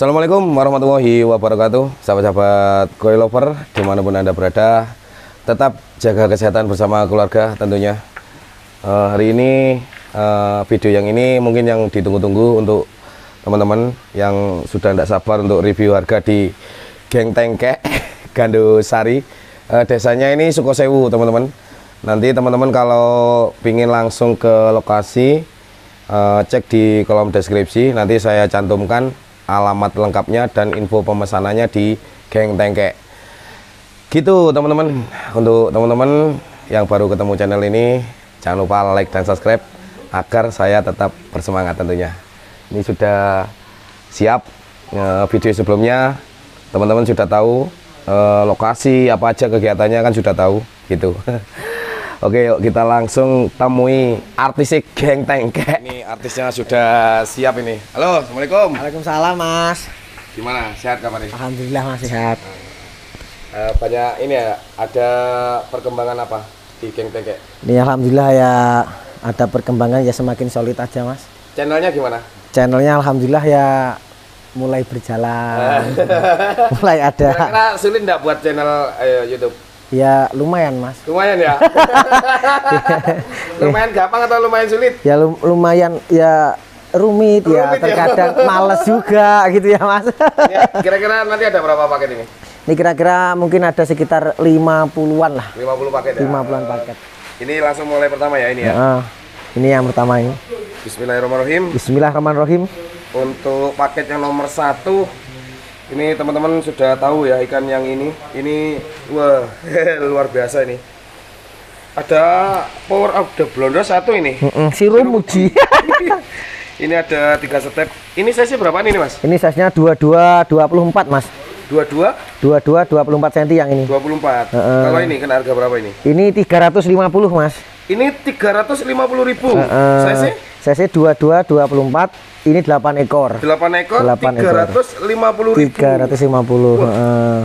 Assalamualaikum warahmatullahi wabarakatuh. Sahabat-sahabat koi lover Di mana pun anda berada Tetap jaga kesehatan bersama keluarga tentunya. Uh, Hari ini uh, Video yang ini mungkin yang ditunggu-tunggu Untuk teman-teman Yang sudah tidak sabar untuk review harga di Geng Tengkek Gandusari uh, Desanya ini Sukosewu teman-teman. Nanti teman-teman kalau ingin langsung ke lokasi uh, Cek di kolom deskripsi. Nanti saya cantumkan alamat lengkapnya dan info pemesanannya di Geng Tengkek. Gitu teman-teman. Untuk teman-teman yang baru ketemu channel ini jangan lupa like dan subscribe agar saya tetap bersemangat tentunya. Ini sudah siap e, video sebelumnya. Teman-teman sudah tahu e, lokasi apa aja kegiatannya kan sudah tahu gitu Oke yuk kita langsung temui artis geng tengkek. Ini artisnya sudah siap ini. Halo Assalamualaikum. Waalaikumsalam mas. Gimana? Sehat kabar ini? Alhamdulillah masih sehat. Uh, Banyak ini ya ada perkembangan apa di geng tengkek? Ini Alhamdulillah ya ada perkembangan ya semakin solid aja mas. Channelnya gimana? Channelnya Alhamdulillah ya mulai berjalan. Mulai ada. Kira-kira sulit nggak buat channel uh, Youtube? Ya lumayan mas. Lumayan ya. lumayan gampang atau lumayan sulit? Ya lumayan ya rumit, ya. rumit ya terkadang ya. males juga gitu ya mas. Kira-kira nanti ada berapa paket ini? Ini kira-kira mungkin ada sekitar 50-an lah. 50 paket ya? 50-an paket. Ini langsung mulai pertama ya ini ya? Uh, ini yang pertama ini. Bismillahirrahmanirrahim. Bismillahirrahmanirrahim. Untuk paket yang nomor satu ini teman-teman sudah tahu ya ikan yang ini. Ini wah luar biasa ini. Ada power of the blonde satu ini. Mm -mm, sirum muji ini ada tiga step. Ini size berapa nih mas? Ini size nya dua dua dua puluh empat mas. Dua dua dua dua dua puluh empat cm yang ini. Dua puluh empat. Kalau ini kan harga berapa ini? Ini tiga ratus lima puluh mas. Ini tiga ratus lima puluh ribu. Uh, uh, size size dua dua dua puluh empat ini 8 ekor. 8 ekor 8 350 ribu. 350. Uh.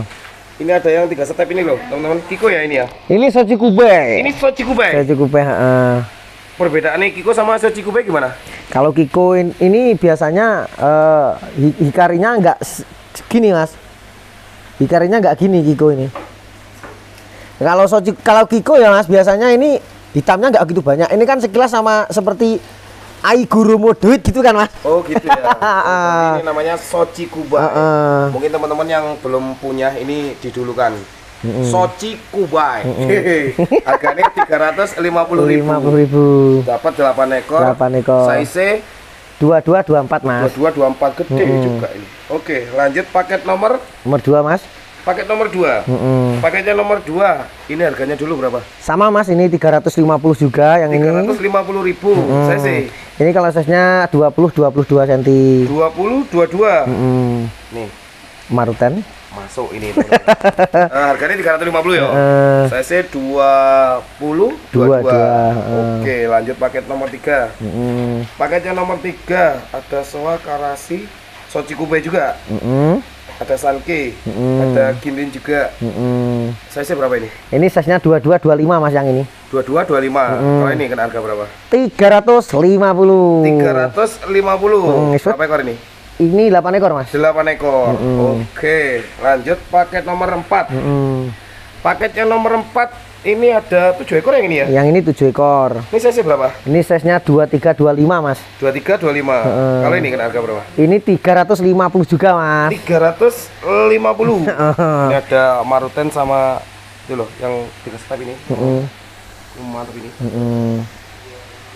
Ini ada yang tiga step ini loh, teman-teman. Kiko ya ini ya. Ini Sochi Kube. Ini Sochi Kube. Sochi Kube, uh. Perbedaannya Kiko sama Sochi Kube gimana? Kalau Kiko ini biasanya uh, hikarinya enggak gini, Mas. Hikarinya enggak gini Kiko ini. Kalau Sochi kalau Kiko ya Mas biasanya ini hitamnya enggak gitu banyak. Ini kan sekilas sama seperti ai guru mau duit gitu kan mas? Oh gitu ya. Oh, ini namanya soci kubai uh, uh. mungkin teman-teman yang belum punya ini didulukan. Mm -hmm. soci kubai mm -hmm. harganya tiga ratus lima puluh ribu. ribu. Dapat delapan ekor. Delapan ekor. Size dua dua dua empat mas. Dua dua dua empat gede mm -hmm. juga ini. Oke lanjut paket nomor? Nomor dua mas Paket nomor 2. Mm -hmm. Paketnya nomor 2. Ini harganya dulu berapa? Sama Mas, ini 350 juga yang 350 ini. 350 ribu. Mm -hmm. Saya sih. Ini kalau size-nya 20 22 cm. 20 22. Mm -hmm. Nih. Maruten. Masuk ini. nah, harganya 350 ya. Uh, size 20 22. 22. Uh. Oke, lanjut paket nomor 3. Mm -hmm. Paketnya nomor 3 ada soa karasi soci kube juga. Mm -hmm ada Sanke, mm. ada Kinlin juga. Mm Size berapa ini? Ini size-nya 2225 Mas yang ini. 2225. Mm. Kalau ini kena harga berapa? 350. 350. Mm, berapa ekor ini? Ini 8 ekor, Mas. 8 ekor. Mm. Oke, lanjut paket nomor 4. Mm. Paket yang nomor 4 ini ada tujuh ekor yang ini ya? Yang ini tujuh ekor. Ini size berapa? Ini size-nya 2325, Mas. 2325. Uh, Kalau ini kena harga berapa? Ini 350 juga, Mas. 350. ini ada maruten sama itu loh yang tiga step ini. Uh -uh. Mantap ini. Uh -uh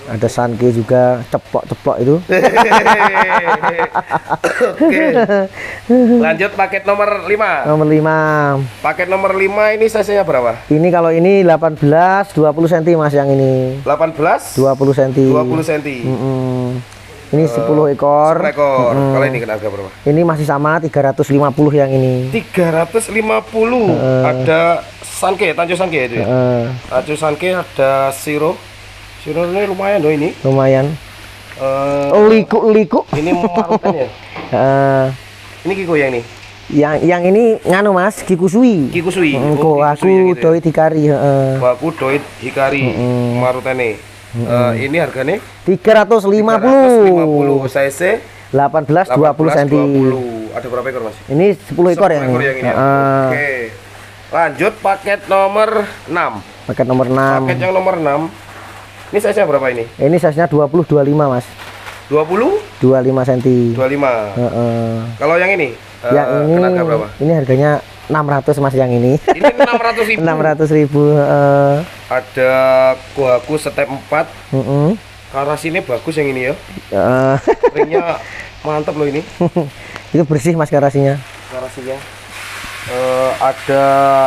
ada sanke juga ceplok-ceplok itu. Oke. Lanjut paket nomor 5 nomor 5 paket nomor 5 ini size nya berapa? Ini kalau ini 18 20 cm mas yang ini. 18 20 cm 20 cm mm -mm. ini uh, 10 ekor. 10 ekor. Mm -mm. kalau ini kena harga berapa? Ini masih sama 350 yang ini. 350 uh. ada sanke tanjung sanke itu ya? Uh. tanjung sanke ada siro ini lumayan loh ini. Lumayan. Uh, liku liku. Ini marutan ya. Uh, ini Kiko yang ini. Yang yang ini nganu Mas, Kikusui. Kikusui. Mm, oh, aku gitu doi hikari, heeh. Uh. Aku doi hikari mm marutane. Mm uh, ini harganya 350. 350 size 18 20 cm. 20. Ada berapa ekor, Mas? Ini 10 ekor yang, ekor yang ini. Heeh. Oke. Lanjut paket nomor 6. Paket nomor 6. Paket yang nomor 6. Ini size-nya berapa ini? Ini size-nya 20 25, Mas. 20 25 cm. 25. Heeh. Kalau yang ini? eh, yang ini kena harga berapa? ini harganya 600 Mas yang ini. Ini 600 ribu. 600 ribu. heeh. Ada kuaku step 4. Heeh. Karas ini bagus yang ini ya. Heeh. Ringnya mantap loh ini. Itu bersih Mas garasinya. Karasinya. Eh, ada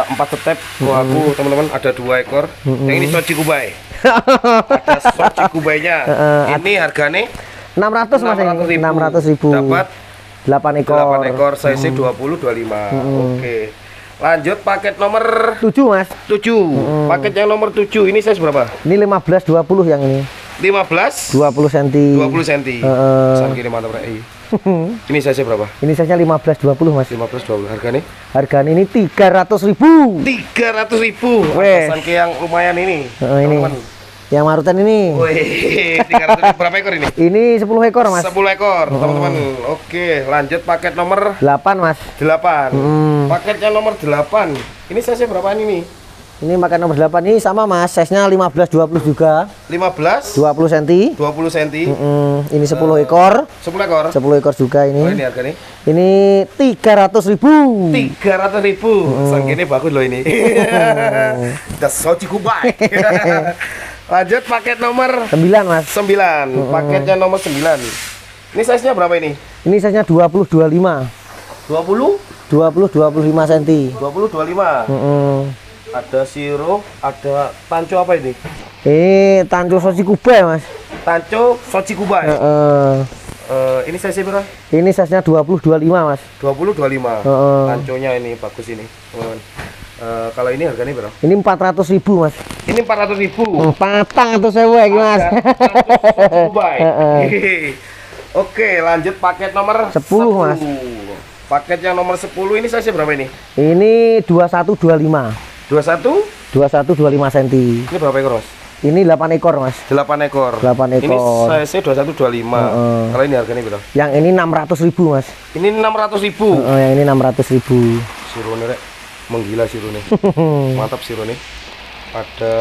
empat step kuaku teman-teman ada dua ekor yang ini soci kubai ada soci kubainya ini harganya 600 Mas yang ini. 600 ribu. dapat 8 ekor. 8 ekor size 20 25 oke lanjut paket nomor 7 Mas. 7 paket yang nomor 7 ini size berapa Ini 15 20 yang ini. 15 20 cm. 20 cm Heeh. San kiri mantap Rek. ini size berapa Ini size-nya 15 20 Mas. 15 20 harganya Harganya ini 300 ribu. 300 ribu Weh. Atasan ke yang lumayan ini Heeh, ini. teman-teman. Yang marutan ini. Wih, 300 ribu berapa ekor ini? Ini 10 ekor Mas. 10 ekor teman-teman Oke lanjut paket nomor 8 Mas. 8 Hmm. Paket yang nomor 8 Ini size berapaan ini? Ini makan nomor 8 ini sama Mas. Size-nya 15 20 juga. 15 20 cm. 20 cm Mm, ini 10 ekor. 10 ekor 10 ekor juga Oh ini ini. harganya Ini 300 ribu. 300 ribu Sang ini bagus loh ini The Sochi Kubai Lanjut paket nomor 9 Mas. 9 Paketnya nomor 9 Ini size nya berapa ini? Ini size-nya 20 25. 20? 20 25 cm. 20 25 Mm. Ada siro, ada tanco apa ini? Ini tanco sosi kubai Mas. Tanco Sochi Kubai Heeh. Eh, Ini size berapa? Ini size-nya 20 25 Mas. 20 25 Heeh. Tanconya ini bagus ini teman-teman Eh, Kalau ini harganya berapa? Ini 400 ribu Mas. Ini 400 ribu Patang atau sewa iki Mas. Dubai. Oke, lanjut paket nomor 10, Mas. Paket yang nomor 10 ini size berapa ini? Ini 21 25. 21? 21 25 cm. Ini berapa ekor, Mas? Ini 8 ekor Mas. 8 ekor. 8 Ini ekor. size 21 25. Heeh. Kalau ini harganya berapa? Yang ini 600 ribu Mas. Ini 600 ribu. Heeh, yang ini 600 ribu. Sirone rek, menggila sirone. Mantap sirone. Ada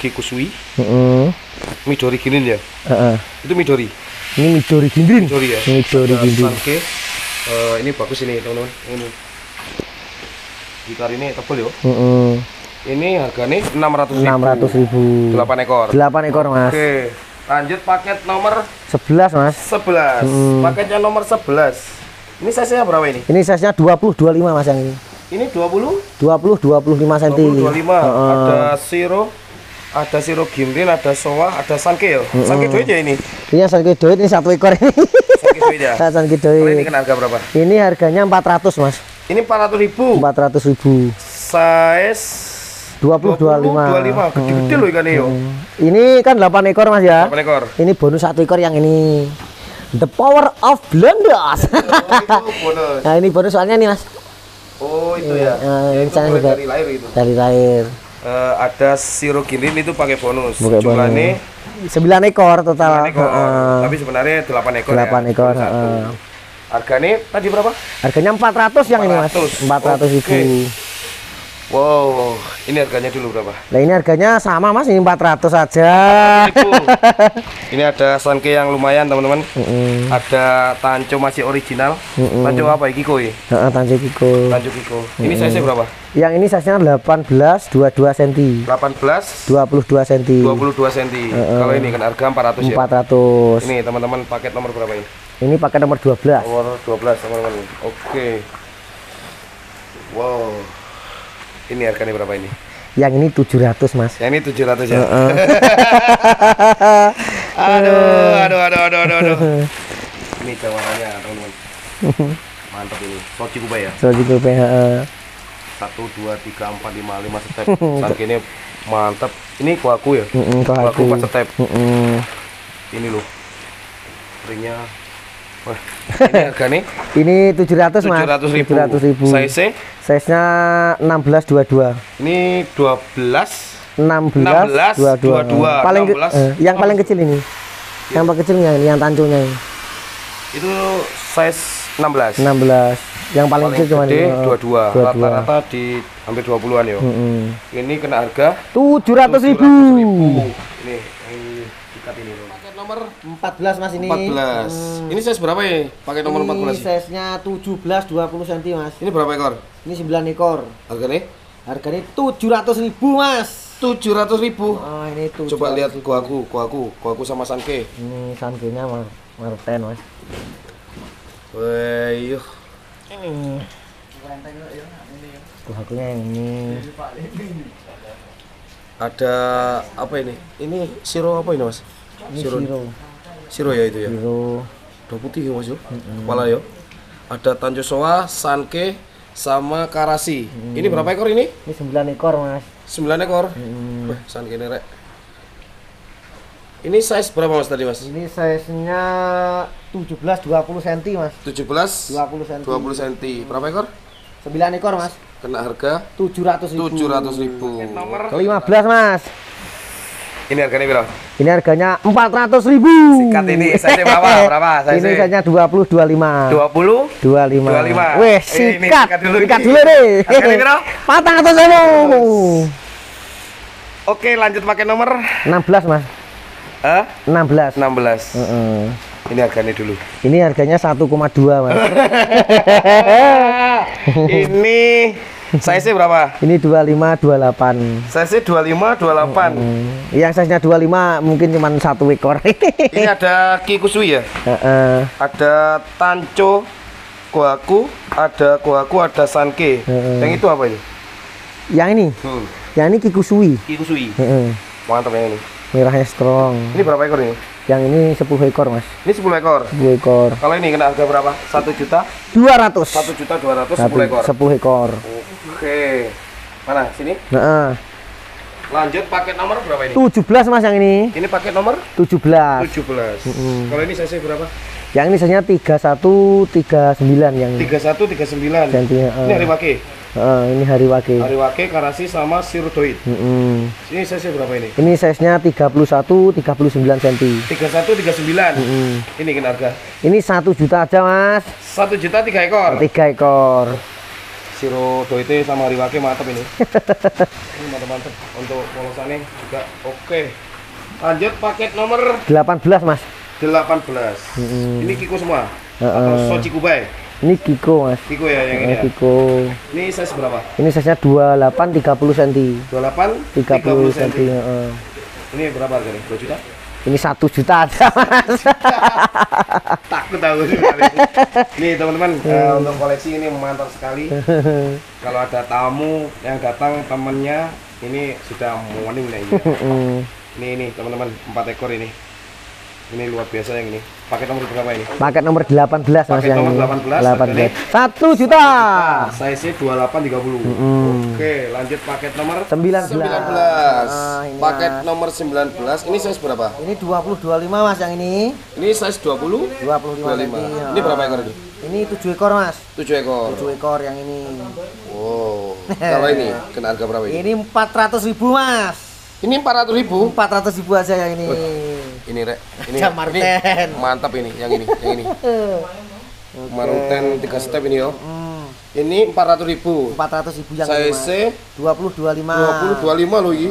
Kikusui, Heeh. Midori Ginin ya. Heeh. Itu Midori. Ini Midori Gindrin. Midori ya. Midori Gindrin. Sanke. Eh, ini bagus ini teman-teman. Ini. Gitar ini tebel ya. Heeh. Ini harganya 600 ribu. 600 ribu. 8 ekor. 8 ekor Mas. Oke. Lanjut paket nomor 11 Mas. 11. Paketnya nomor 11. Ini size-nya berapa ini? Ini size-nya 20 25 Mas yang ini. Ini 20 20 25 cm. 20 25. Heeh. Ada Siro, ada Siro Gimrin, ada Soa, ada Sanke ya. Sanke duit ya ini. Ini yang Sanki Doit ini satu ekor ini. Sanke duit ya. Ini Doit. kan harga berapa? Ini harganya 400 Mas. Ini 400 ribu. 400 ribu. Size 20 25. 25. Gede-gede loh ikannya yo. Ini kan 8 ekor Mas ya. 8 ekor. Ini bonus satu ekor yang ini. The power of blunders. Oh, bonus. nah, ini bonus soalnya nih Mas. Oh, itu ya. Eh, Ya, ini itu juga. dari lahir itu. Dari lahir. Eh, ada Siro Gimrin itu pakai bonus. Pakai Jumlahnya 9 ekor total. 8 ekor. Heeh. Tapi sebenarnya 8 ekor ya. 8 ekor, Bonus satu. heeh. Harganya tadi berapa? Harganya 400 yang ini Mas. 400. 400 ribu. Oke. Wow, ini harganya dulu berapa? Nah ini harganya sama Mas, ini 400 saja. Ribu. ini ada sanke yang lumayan teman-teman. Heeh. Ada tanco masih original. Tanco apa iki koi? Heeh, Tanjung Kiko. Tanco Kiko. Ini size berapa? Yang ini size-nya 18 22 cm. 18 22 cm. 22 cm. Kalau ini kan harga 400 ya. 400. Ini teman-teman paket nomor berapa ini? Ini pakai nomor 12. Nomor 12 teman-teman. Oke. Wow. Ini harganya berapa ini? Yang ini 700, Mas. Yang ini 700 ya. aduh, aduh, aduh, aduh, aduh, aduh. Ini cawarannya teman-teman. Mantap ini. Soci kubay ya. So juga heeh. Satu, dua, tiga, empat, lima, lima step. Sanke ini mantap. Ini kuaku ya. Heeh, kok Kuaku aku. empat step. Heeh. Ini loh. Ringnya. Wah, ini harganya Ini 700, Mas. 700 ribu. 700 ribu. Size Size-nya 16 22. ini 12 16, 22, Paling ke- 16. eh, yang paling kecil ini. Yang paling kecil yang ini, yang tancunya ini. Itu size 16. 16. Yang paling, Paling kecil cuma gede ini, oh, 22. 22. Rata-rata di hampir 20-an ya. Mm-mm. Ini kena harga 700 ribu. Ini yang ikat ini. Paket nomor 14 mas ini. 14. Ini size berapa ya? Pakai nomor Ini 14. size nya 17 20 cm mas. Ini berapa ekor? Ini 9 ekor. Harganya Harganya 700 ribu mas. 700 ribu. Oh ini tuh. Coba lihat kuaku, kuaku, kuaku sama sanke. Ini sanggenya mar marten mas. Wih, Ini. Kuhakunya yang ini. ada apa ini? Ini siro apa ini mas? Siro. siro. Siro ya itu ya. Siro. Udah putih ya mas yo. Kepala yo. Ada tanjosoa, sanke, sama karasi. Ini berapa ekor ini? Ini 9 ekor mas. 9 ekor. Wih, sanke ini rek. Ini size berapa mas tadi mas? Ini size nya 17 20 cm mas. 17 20 cm. 20 cm. Berapa ekor? 9 ekor mas. Kena harga 700 ribu. 700 ribu. Ke 15 mas. Ini harganya berapa? Ini harganya 400 ribu. Sikat ini size berapa? Berapa size? Ini size nya 20 25. 20 25. 25. Weh, Ini, ini, sikat. sikat dulu Sikat ini. dulu deh. Harganya berapa? Patang atau semu. Oke, lanjut pakai nomor 16 mas. Hah? 16. 16. Heeh. Ini harganya dulu. Ini harganya 1,2 mas. ini size berapa? Ini 25 28. Size 25 28. Hmm. Yang size nya 25 mungkin cuma satu ekor. Ini ada kikusui ya? Heeh. Ada tanco, kuaku, ada kuaku, ada sanke. Heeh. Yang itu apa ini? Yang ini, Hmm. yang ini kikusui. Kikusui. Heeh. Mantap yang ini. Merahnya strong. Ini berapa ekor ini? Yang ini 10 ekor mas. Ini 10 ekor. 10 ekor. Kalau ini kena harga berapa? 1 juta? 200. 1 juta 200 Satu- 10 ekor. 10 ekor. Oke. Mana? Sini. Heeh. Lanjut paket nomor berapa ini? 17 mas yang ini. Ini paket nomor 17. 17. Kalau ini size berapa? Yang ini size-nya 31 39 yang ini. 31 39. Cm, Ini hari wake. Heeh, ini hari wake. Hariwake, karasi sama sirudoid. Mm-mm. Ini size berapa ini? Ini size-nya 31 39 cm. 31 39. Mm. Ini kan harga. Ini 1 juta aja mas. 1 juta 3 ekor. 3 ekor. Sirudoid sama hariwake mantap ini. ini mantap-mantap. Untuk polosannya juga oke. Lanjut paket nomor 18 mas. 18. Ini Kiko semua. Heeh. Atau Soji Kubai. Ini Kiko mas. Kiko ya yang ini ya. Kiko. Ini size berapa? Ini size-nya 28 30 cm. 28 30 cm. cm. heeh. Ini berapa harganya? 2 juta? Ini 1 juta aja mas. Takut aku. Nih teman-teman, eh, untuk koleksi ini mantap sekali. Kalau ada tamu yang datang temennya ini sudah morning nih. ya. Mm. Ini ini teman-teman, 4 ekor ini. Ini luar biasa yang ini. Paket nomor berapa ini? Paket nomor 18 mas Paket yang nomor ini. 18, 18. 1 juta. Size 2830. Oke, lanjut paket nomor 19. 19. Ah, ini, paket Mas. nomor 19. Ini size berapa? Ini 20 25 mas yang ini. Ini size 20 25 25. cm. Ini berapa ekor ini? Ini 7 ekor mas. 7 ekor. 7 ekor yang ini. Wow. Kalau ini kena harga berapa ini? Ini 400 ribu mas. Ini 400 ribu. 400 ribu aja yang ini. Ini rek. Ini, ini mantap ini, yang ini, yang ini. Maruten 3 step ini yo. Hmm, Ini 400 ribu. 400 ribu yang ini mas. Size 20 25. 20 25 loh ini.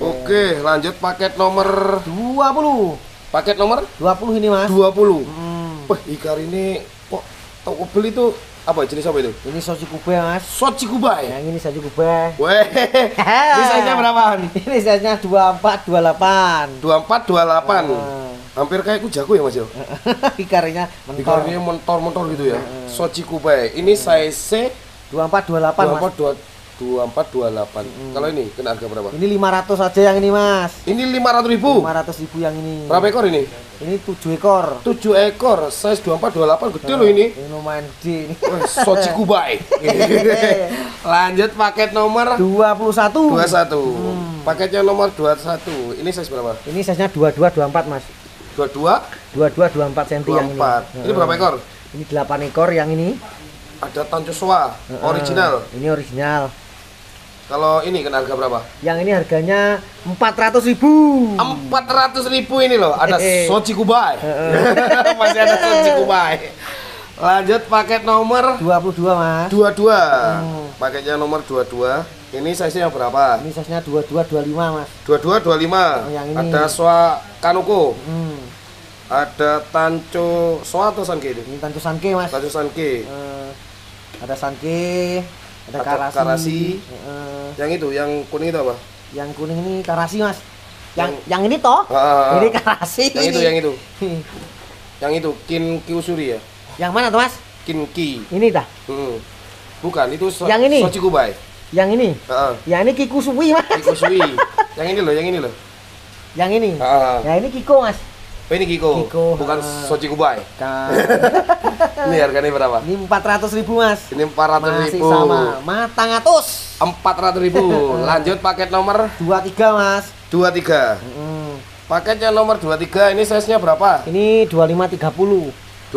Oke, lanjut paket nomor 20. paket nomor 20 ini mas. 20. Hmm. Wah, ikan ini kok toko beli itu apa jenis apa itu? Ini soji kube mas. Sochi Kubai. Yang ini soji kube. Weh, ini size-nya berapaan? Ini size-nya 24 28. 24 28. Hmm. Hampir kayak jago ya Mas yo. Ikarinya mentor. Ikannya mentor-mentor gitu ya. Sochi Kubai. Ini size 24 28 mas. 24 24 28. Kalau ini kena harga berapa? Ini 500 aja yang ini mas. Ini 500 ribu. 500 ribu yang ini. Berapa ekor ini? Ini 7 ekor. 7 ekor, size 24 28 gede loh ini. Ini lumayan gede ini. Sochi Kubai. Lanjut paket nomor 21. 21. Paketnya nomor 21. Ini size berapa? Ini size-nya 22 24 mas. 22 22 24 cm yang ini. 24. Ini berapa ekor? Ini 8 ekor yang ini. Ada Tanjoswa original. Eh, ini original. Kalau ini kena harga berapa? Yang ini harganya 400 ribu. 400 ribu ini loh, ada Eh. Sochi Kubai. Masih ada Sochi Kubai. Lanjut paket nomor 22 mas. 22. Hmm. Paketnya nomor 22. Ini size-nya berapa? Ini size-nya 22 25 mas. 22 25. yang ini. Ada Swa Kanuko, Hmm. ada Tanco Swa atau Sanke ini? Ini tentu sanke mas. Tanco Sanke. Eh, ada sanke, ada, karasi. karasi. Eh, Yang itu, yang kuning itu apa? yang kuning ini karasi mas. Yang yang, ini toh? Ah. Ini karasi. Yang itu, yang itu. Yang itu Kin Kyusuri ya? yang mana tuh mas? Kin Ki. Ini dah. Hmm. Bukan, itu so Yang ini? Sochi Kubai. Yang ini. Heeh. Yang ini Kiku Suwi mas. Kikusui. yang ini loh, yang ini loh. Yang ini. Ah. Ya ini Kiko mas. Oh, ini Kiko. Kiko, Bukan ah. Sochi Kubai. Ka- Ini harganya berapa? ini 400 ribu mas. Ini 400 Masih ribu. sama. Matang atus. 400 ribu. Lanjut paket nomor 23 mas. 23. Mm. Paketnya nomor 23 ini size-nya berapa? Ini 25 30. 25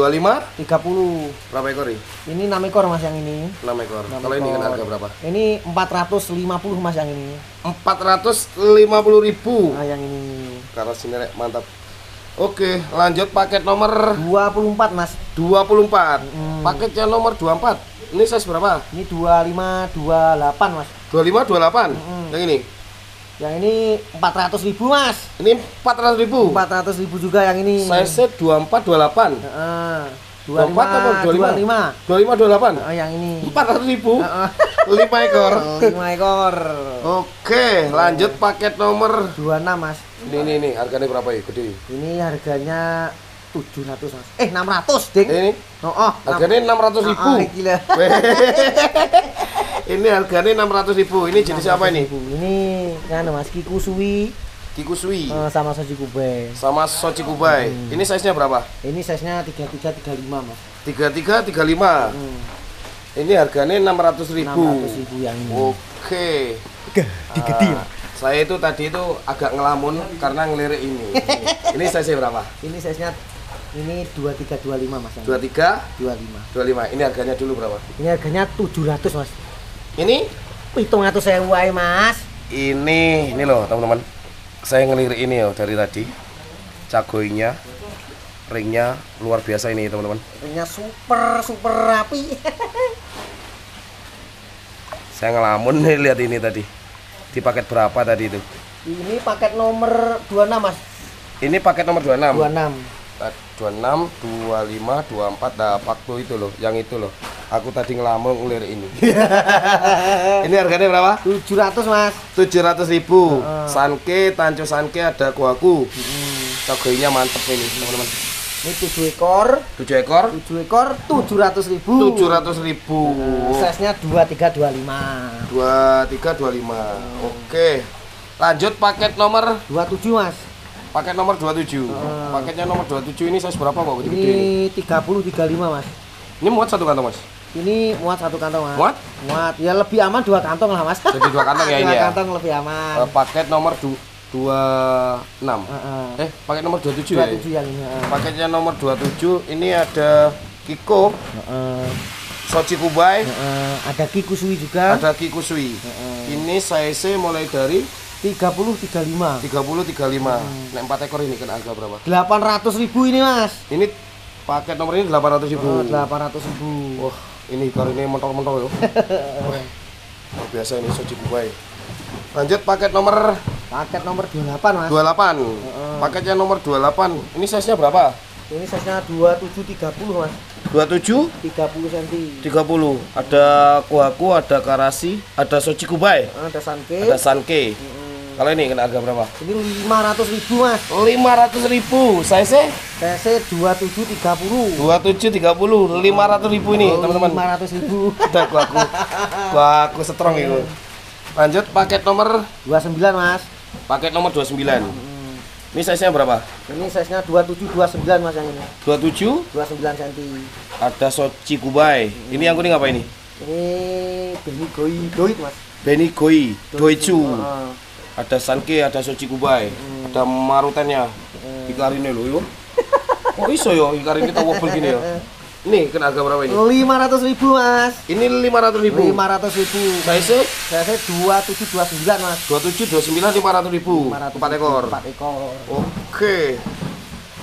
30. berapa ekor ini? Ini 6 ekor mas yang ini. 6 ekor. Enam Kalau ini kan harga berapa? Ini 450 mas yang ini. 450 ribu. Nah yang ini Karena sini mantap. Oke, lanjut paket nomor 24 mas. 24. Hmm. Paketnya nomor 24. Ini size berapa? Ini 25 28 mas. 25 28. Hmm. Yang ini. Yang ini 400 ribu mas. Ini 400 ribu. 400 ribu juga yang ini. Size 24 28. Heeh. 24 apa 25? 25. 25 28. Heeh, yang ini. 400 ribu. 5 ekor. 5 ekor. Oke, lanjut paket nomor 26 mas. ini ini ini harganya berapa ya? Gede. Ini harganya 700 mas. Eh 600 ding. Ini Oh, oh harganya 600 ribu. Ah, ah, gila. ini harganya 600 ribu. Ini jenis apa ini? Ini kan mas Kikusui Kikusui eh, sama Soji Kube. sama Sochi Kubai. Ini size-nya berapa? Ini size-nya 33 35 mas. 33 35. Hmm. Ini harganya 600 ribu. 600 ribu yang ini. Oke. Gede-gede. Ah, saya itu tadi itu agak ngelamun karena ngelirik ini. ini size berapa? Ini size-nya ini 2325 mas. yang 23 25. 25. Ini harganya dulu berapa? Ini harganya 700 mas. Ini Hitung atau saya wae mas. ini ini loh teman-teman. Saya ngelirik ini ya dari tadi. Cagoinya ringnya luar biasa ini teman-teman. Ringnya super super rapi. Saya ngelamun nih lihat ini tadi. Di paket berapa tadi itu? ini paket nomor 26 mas. Ini paket nomor 26. 26. 26, 25, 24 dah waktu itu loh, yang itu loh. Aku tadi ngelamun ngelirik ini. ini harganya berapa? 700 mas. 700 ribu. Heeh. Sanke, tanco sanke ada kuaku. Cagoinya mantep ini teman-teman. Ini 7 ekor. 7 ekor, 7 ekor 700 ribu. 700 ribu. Size nya 2325 23, 25. Oke. Lanjut paket nomor 27 mas paket nomor 27. Paketnya nomor 27 ini size berapa kok ini? ini 30 35 mas Ini muat satu kantong, Mas. ini muat satu kantong mas Muat? muat ya lebih aman dua kantong lah mas Jadi dua kantong ya ini dua ya? kantong lebih aman Eh, paket nomor du 26. Heeh. Eh, paket nomor 27 ya? 27 yang ini heeh. Paketnya nomor 27 ini ada Kiko, Heeh. Sochi Kubai, Heeh. ada kikusui juga ada Kikusui. Heeh. Ini size mulai dari 30 35 30 35. Nek 4 ekor ini kan harga berapa? 800 ribu ini mas Ini paket nomor ini 800 ribu. Oh, 800 ribu Wah, ini ikor ini mentok-mentok ya. Wah, luar biasa ini Sochi Kubai. Lanjut paket nomor paket nomor 28 mas 28. Paketnya nomor 28. Ini size-nya berapa? ini size nya 27 30 mas 27 30 cm 30. Ada kuaku, ada karasi, ada Sochi Kubai, ada sanke ada sanke. Mm, Kalau ini kena harga berapa? ini 500 ribu mas 500 ribu. Size cc 27 30 27 30 500 ribu ini teman-teman. 500 ribu Udah kuaku. Kuaku strong itu. Lanjut paket nomor 29 mas paket nomor 29. Ini size-nya berapa? ini size nya 27 29 mas yang ini 27 29 cm ada Sochi Kubai. Ini yang kuning apa ini? ini beni goi doit mas Beni Goi, Doichu. Heeh. Ada Sanke, ada Sochi Kubai, ada marutannya. Ikar ini loh yo. Kok iso yo ikar ini tau wobel gini ya? Ini kena harga berapa ini? 500 ribu mas Ini 500 ribu. 500 ribu Size saya saya 2729 mas 27, 29, 500 ribu. 500 Empat ekor. 4 ekor Oke.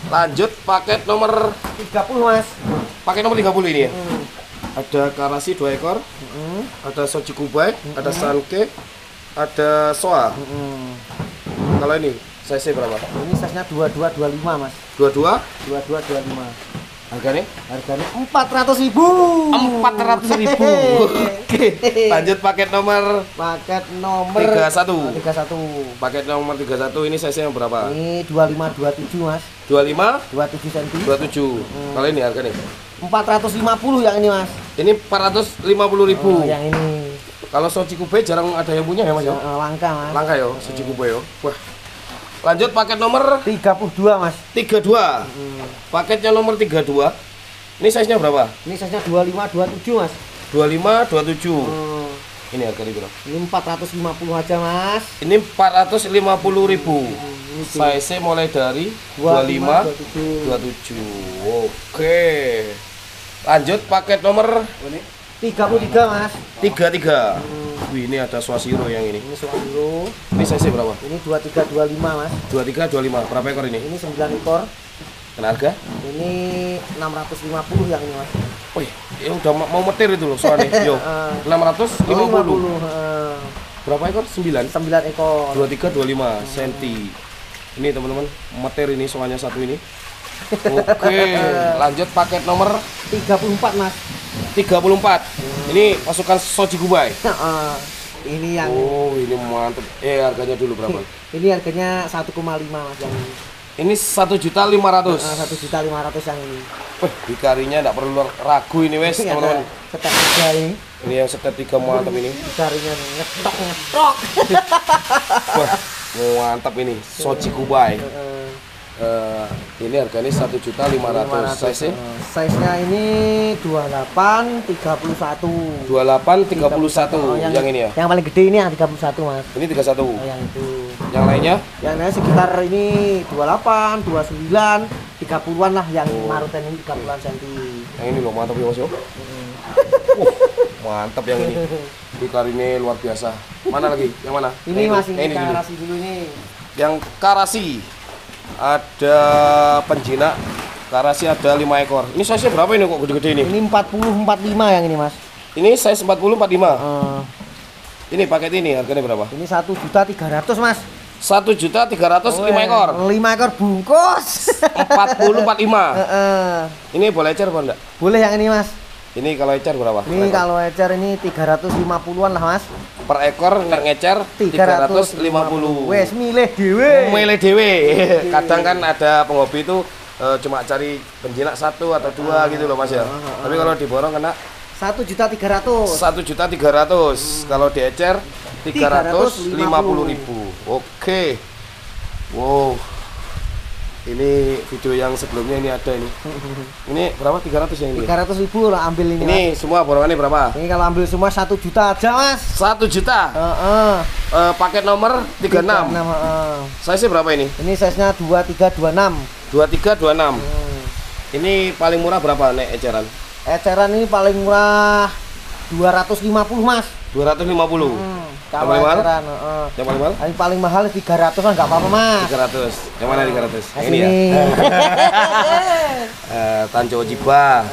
Lanjut paket nomor 30 mas paket nomor 30 ini ya. hmm. Ada karasi 2 ekor, Hmm. ada soji kubai, ada sanke, ada soa. Hmm. Kalau ini size berapa? ini size nya 2225 mas Dua-dua 2225 harganya harganya 400 ribu 400 ribu. Oke. Lanjut paket nomor paket nomor 31. 31 paket nomor 31 ini size nya berapa? ini 2527 mas 25 27 cm 27. Kalau ini harganya? 450 yang ini mas Ini 450 ribu. Oh, yang ini Kalau soji kubai jarang ada yang punya ya Mas ya? Langka mas Langka ya soji kubai ya. Wah. Lanjut paket nomor 32 mas 32. Paketnya nomor 32. Ini size-nya berapa? ini size nya 2527 mas 25 27. Hmm. Ini harganya berapa? ini 450 aja mas Ini 450 ribu. ini tuh. Size mulai dari 25 27. Oke. Lanjut paket nomor 33 mas 33. Wih, ini ada swasiro yang ini. ini dulu Ini size berapa? ini 2325 mas 23 25. Berapa ekor ini? ini 9 ekor Kena harga? ini 650 yang ini mas Wih, ya udah ma- mau metir itu loh soalnya. Yo. Ah. 650. 50 eh, Berapa ekor? 9. 9 ekor 23 25 cm. Ini teman-teman, metir ini soalnya satu ini. Oke, lanjut paket nomor 34 mas 34. Ini pasukan Soji Kubai. Eh, ini yang Oh, ini mantep. Eh, harganya dulu berapa? ini harganya 1,5 mas yang ini satu juta lima ratus. Satu juta lima ratus yang ini Wih, hikarinya nggak perlu ragu ini wes Ini teman-teman. ada setek tiga ini Ini yang setet tiga mantap ini. hikarinya ngetok ngetok Wah, mantap ini. Soji Kubai. Eh, ini harganya satu juta lima ratus. Size Eh, size-nya ini 28 31 dua delapan tiga puluh Oh, satu. Yang ini ya. Yang paling gede ini yang 31 mas Ini tiga satu. Oh, yang itu Yang lainnya? yang lainnya sekitar ini 28 29 30-an lah yang maruten ini 30-an cm Yang ini loh mantap ya mas yo. Wah, mantap yang ini. Hikar ini luar biasa. Mana lagi? Yang mana? ini Yang masih ini dulu. karasi dulu ini Yang karasi ada penjinak karasi ada lima ekor. Ini size berapa ini kok gede-gede ini? ini 40 45 yang ini mas Ini size 40 45. Eh, Ini paket ini harganya berapa? ini satu juta 300 mas Satu juta tiga ratus lima ekor. 5 ekor bungkus 40 45. Heeh. Ini boleh ecer apa enggak? boleh yang ini mas Ini kalau ecer berapa? ini kalau ecer ini 350-an lah mas per ekor ngecer 350. wes milih dewe Milih dewe. Kadang kan ada penghobi itu eh, cuma cari penjinak satu atau dua gitu loh Mas ya. Tapi kalau diborong kena satu juta 300 satu juta tiga ratus. Kalau diecer tiga ratus lima puluh ribu. Oke. Wow. Ini video yang sebelumnya ini ada ini. Ini berapa? 300 ya ini? 300 ribu lah ambil ini, Ini semua borongannya berapa? mas ini kalau ambil semua satu juta aja mas Satu juta. Heeh. Eh, paket nomor 36. heeh. Size berapa ini? ini size nya 2326 23 26. hmm. Ini paling murah berapa nek eceran? eceran ini paling murah 250 mas 250. hmm. Yang kalau paling mahal? heeh. Yang paling mahal? Yang paling mahal 300 an nggak apa-apa mas 300. Yang mana 300? Yang Yang ini ya. ini. Eh, Tanjo Jiba.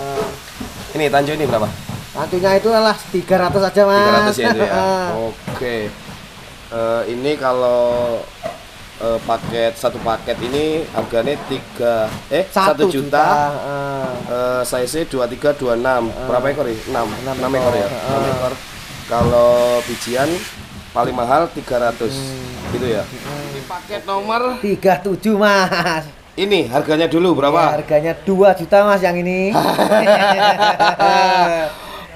Ini Tanjo ini berapa? Nantinya itu adalah 300 aja mas 300 ya itu ya. Oke. Eh, ini kalau eh, paket satu paket ini harganya 3 eh 1 Satu juta. heeh. Eh, size 23 26. Berapa ekor ya? 6. Enam 6 ekor ya. 6 ekor. Kalau bijian paling mahal 300. Hmm. Gitu ya. Ini paket nomor 37 mas ini harganya dulu Ya, berapa? harganya 2 juta mas yang ini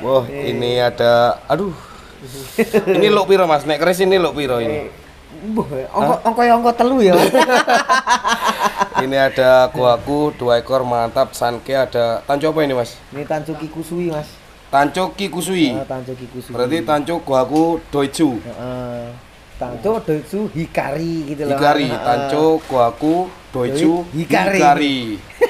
Wah, ini ada aduh. ini lok piro Mas? Nek keris ini lok piro ini? Buh, ongko ongko ya ongko telu ya ini ada kuaku dua ekor mantap sanke ada tanco apa ini Mas? ini tancuki kusui mas Tanco kikusui. Eh, tancuki kusui Berarti tanco kuaku doichu. Heeh. tanco doitsu hikari gitu loh Hikari, Heeh. tanco kuaku doichu Hikari. hikari.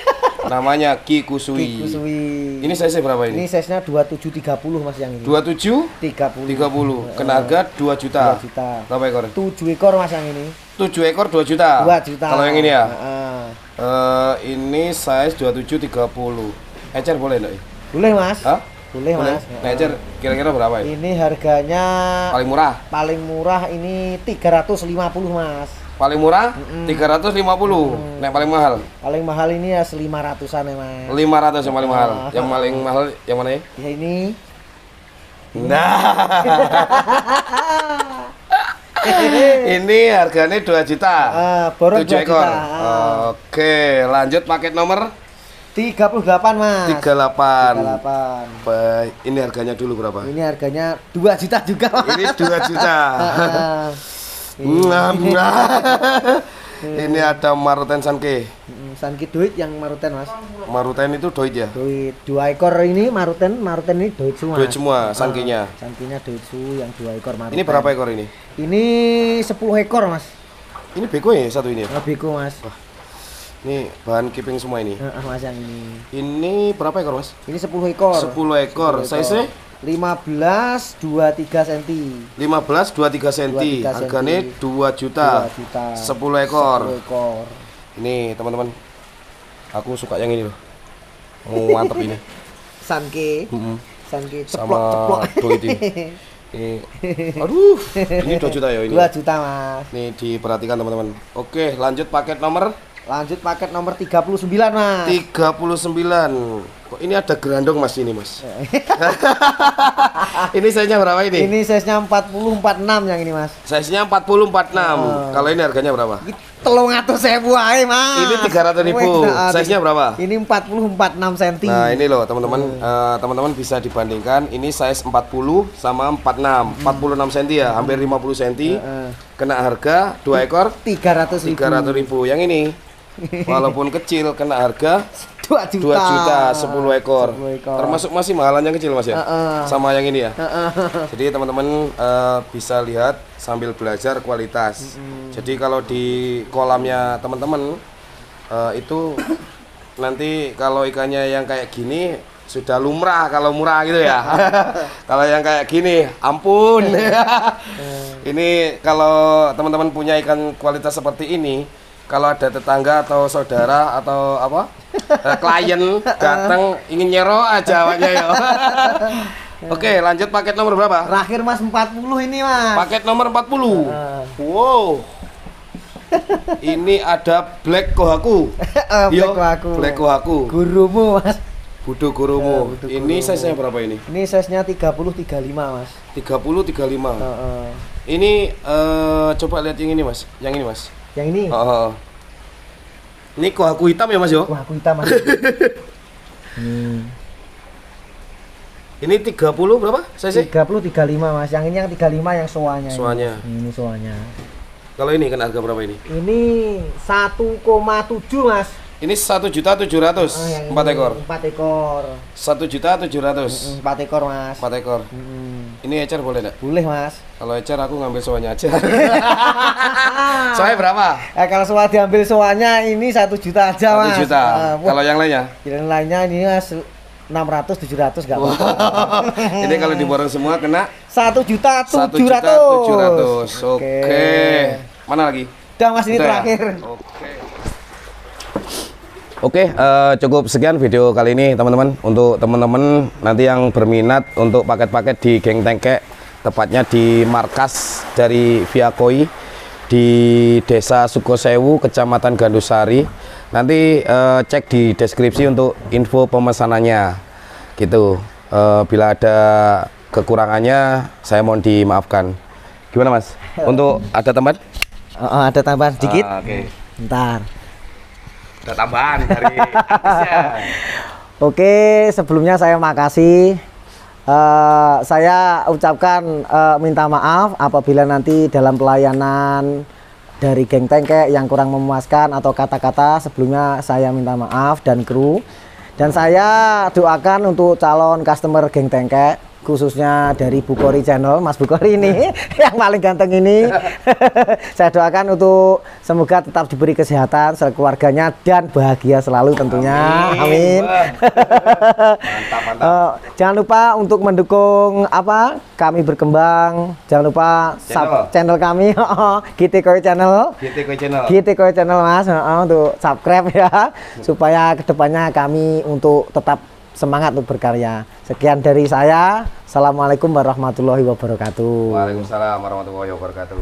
Namanya Kikusui. Kikusui. Ini size berapa Ini ini? size-nya 2730 Mas yang ini. 27 30. 30. Kena harga 2 juta. 2 juta. Berapa ekor? 7 ekor Mas yang ini. 7 ekor 2 juta. 2 juta. Kalau yang ini ya? Heeh. Eh, ini size 27 30. Ecer boleh enggak? Boleh Mas. Hah? Boleh, Mas. Nah, ecer kira-kira berapa ini? Ini harganya Paling murah. paling murah ini 350 Mas. Paling murah 350. Nek paling mahal Paling mahal ini ya 500-an ya Mas. 500 yang paling mahal. Ah. Yang paling mahal yang mana ya? Ya ini Nah. ini harganya 2 juta. ah, borong 2 7 ekor. juta. Ah. Oke, lanjut paket nomor 38 Mas. 38. 38. Baik, ini harganya dulu berapa? Ini harganya 2 juta juga Mas. Ini 2 juta. Nah, nah. Ini ada Maruten Sanke. Mm, Sanki duit yang maruten Mas. Maruten itu doit ya? Duit dua ekor ini maruten, maruten ini duit semua. Doit semua Sankinya. Sankinya duit su yang dua ekor maruten. Ini berapa ekor ini? Ini 10 ekor Mas. Ini beko ya satu ini ya? Lebihku Mas. Ini bahan keeping semua ini. Heeh, Mas yang ini. Ini berapa ekor mas? Ini 10 ekor. 10 ekor. Size 15 23 cm. 15 23 cm. 23 Harganya 2 juta. 2 juta. 10 ekor. 10 ekor. Ini teman-teman. Aku suka yang ini loh. Oh, mantep ini. Sanke. Mm-mm. Sanke Sama ceplok-ceplok. duit ini. Ini, aduh, ini 2 juta ya ini. 2 juta Mas. Nih diperhatikan teman-teman. Oke, lanjut paket nomor Lanjut paket nomor 39 Mas. 39. Kok ini ada gerandong Mas ini, Mas? ini size-nya berapa ini? Ini size-nya 40 46 yang ini Mas. Size-nya 40 46. Kalau ini harganya berapa? Telung atau sewu ae Mas. Ini 300 ribu. Wih, nah, Size-nya berapa? Ini 40 46 cm. Nah, ini loh teman-teman, eh, teman-teman bisa dibandingkan ini size 40 sama 46. 46 cm ya, hampir 50 cm. Heeh. Kena harga 2 ekor 300 ribu. 300 ribu. Yang ini walaupun kecil kena harga 2 2 juta. juta 10 ekor. 10 ekor. Termasuk masih mahalan yang kecil Mas ya? Heeh. Sama yang ini ya. Heeh. Jadi teman-teman eh, bisa lihat sambil belajar kualitas. Jadi kalau di kolamnya teman-teman eh, itu nanti kalau ikannya yang kayak gini sudah lumrah kalau murah gitu ya. kalau yang kayak gini, ampun. ini kalau teman-teman punya ikan kualitas seperti ini, kalau ada tetangga atau saudara atau apa eh, klien datang ingin nyero aja awaknya ya. Oke, lanjut paket nomor berapa? Terakhir Mas 40 ini Mas. Paket nomor 40. Heeh. Wow. Ini ada Black Kohaku. Eh, Black Yo, Kohaku. Black Kohaku. Gurumu Mas. Budo Gurumu. Budo ini size-nya berapa ini? Ini size-nya 30 35 Mas. 30 35. Heeh. Ini eh, coba lihat yang ini, Mas. Yang ini, Mas. Yang ini. Oh, oh. Ini Kohaku hitam ya, Mas yo? Wah, aku hitam Mas. hmm. Ini 30 berapa? Size 30 35 Mas. Yang ini yang 35 yang soanya. ini. Soanya. Ini soanya. Kalau ini kan harga berapa ini? Ini 1,7 Mas. Ini 1 juta 700. Ah, yang 4 ini ekor. 4 ekor. 1 juta 700. 4 ekor Mas. 4 ekor. Hmm. Ini ecer boleh enggak? Boleh Mas. Kalau ecer aku ngambil soanya aja. Soalnya berapa? Eh, kalau soal diambil soalnya ini 1 juta aja Mas. 1 juta. Wah, Kalau yang lainnya? yang lainnya ini Mas 600 700 enggak apa-apa. Ini kalau diborong semua kena 1 juta 1 700. juta 700. Oke. Mana lagi? Udah Mas ini Udah ya? terakhir. Oke. Oke, eh, cukup sekian video kali ini teman-teman. Untuk teman-teman nanti yang berminat untuk paket-paket di Geng Tengkek, tepatnya di markas dari Via Koi di Desa Sukosewu, Kecamatan Gandusari. Nanti eh, cek di deskripsi untuk info pemesanannya. Gitu. Eh, bila ada kekurangannya, saya mohon dimaafkan. Gimana Mas? Untuk ada tempat? Oh, ada tambahan sedikit. Ah, Oke. Ntar. Ada tambahan dari. Oke, sebelumnya saya makasih. Eh, saya ucapkan eh, minta maaf apabila nanti dalam pelayanan dari geng tengkek yang kurang memuaskan atau kata-kata sebelumnya saya minta maaf dan kru. Dan saya doakan untuk calon customer geng tengkek khususnya dari Bukori Channel, Mas Bukori ini yang paling ganteng ini. Saya doakan untuk semoga tetap diberi kesehatan keluarganya dan bahagia selalu tentunya. Amin. Amin. Mantap, mantap. Eh, jangan lupa untuk mendukung apa kami berkembang. Jangan lupa sub- channel kami GT Koi Channel. GT Koi Channel. GT Koi Channel Mas Heeh, untuk subscribe ya supaya ke depannya kami untuk tetap semangat untuk berkarya. Sekian dari saya. Assalamualaikum warahmatullahi wabarakatuh. Waalaikumsalam warahmatullahi wabarakatuh.